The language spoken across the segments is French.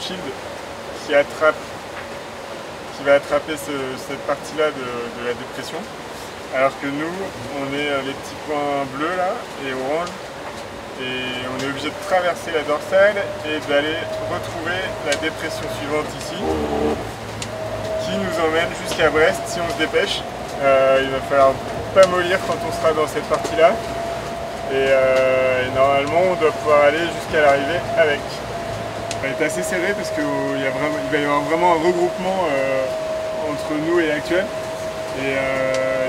shield qui attrape qui va attraper cette partie-là de, la dépression. Alors que nous, on est les petits points bleus là et orange et on est obligé de traverser la dorsale et d'aller retrouver la dépression suivante ici qui nous emmène jusqu'à Brest si on se dépêche. Euh, il va falloir pas mollir quand on sera dans cette partie là euh, et, normalement on doit pouvoir aller jusqu'à l'arrivée avec. Ça va être assez serré parce qu'il va y avoir vraiment un regroupement euh, entre nous et l'actuel et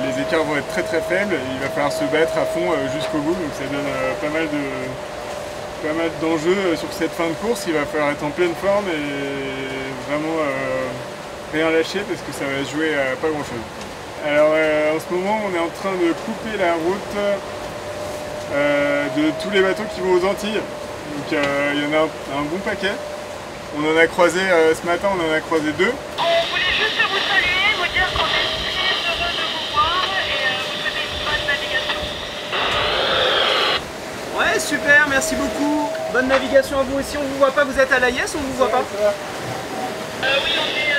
les écarts vont être très très faibles il va falloir se battre à fond jusqu'au bout donc ça donne pas mal de pas mal d'enjeux sur cette fin de course il va falloir être en pleine forme et vraiment rien lâcher parce que ça va jouer à pas grand chose. Alors euh, en ce moment on est en train de couper la route euh, de tous les bateaux qui vont aux Antilles. Donc euh, il y en a un, bon paquet. On en a croisé ce matin, on en a croisé deux. On voulait juste vous saluer, vous dire qu'on est très heureux de vous voir et vous souhaiter une bonne navigation. Ouais super, merci beaucoup. Bonne navigation à vous aussi. On vous voit pas, vous êtes à l'AIS, on vous voit pas Oui, on est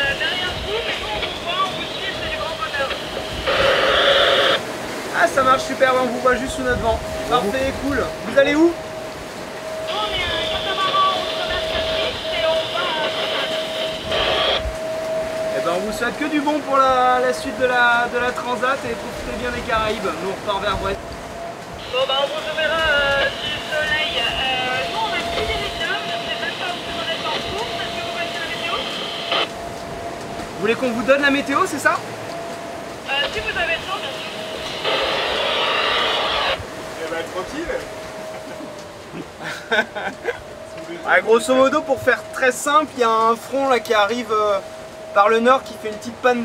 Ah ça marche super, on vous voit juste sous notre vent. Parfait, cool. Vous allez où? On est on Eh ben on vous souhaite que du bon pour la, suite de la, de la transat et profitez bien des Caraïbes. Nous on repart vers Brest. Bon bah on vous verra euh, du soleil. Euh, nous on a pris des médiums, je sais même pas si vous en êtes en course, est-ce que vous connaissez la météo Vous voulez qu'on vous donne la météo, c'est ça? Euh, Si vous avez le temps, bien sûr. Tranquille. grosso modo, pour faire très simple, il y a un front là qui arrive euh, par le nord qui fait une petite panne.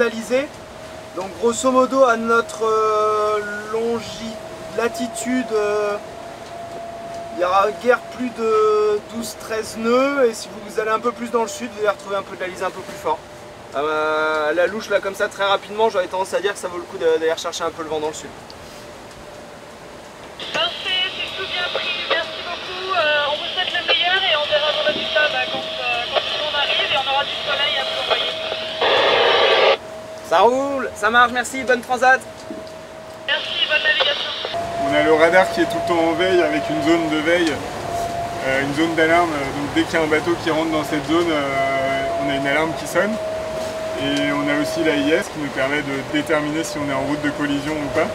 Donc grosso modo à notre euh, latitude, euh, il y aura guère plus de 12-13 nœuds et si vous allez un peu plus dans le sud, vous allez retrouver un peu de l'alizé un peu plus fort. la louche là comme ça très rapidement, j'aurais tendance à dire que ça vaut le coup d'aller rechercher un peu le vent dans le sud. Ça roule, ça marche, merci, bonne transat. Merci, bonne navigation. On a le radar qui est tout le temps en veille avec une zone de veille, euh, une zone d'alarme. Donc dès qu'il y a un bateau qui rentre dans cette zone, euh, on a une alarme qui sonne. Et on a aussi l'AIS qui nous permet de déterminer si on est en route de collision ou pas.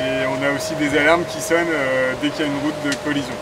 Et on a aussi des alarmes qui sonnent euh, dès qu'il y a une route de collision.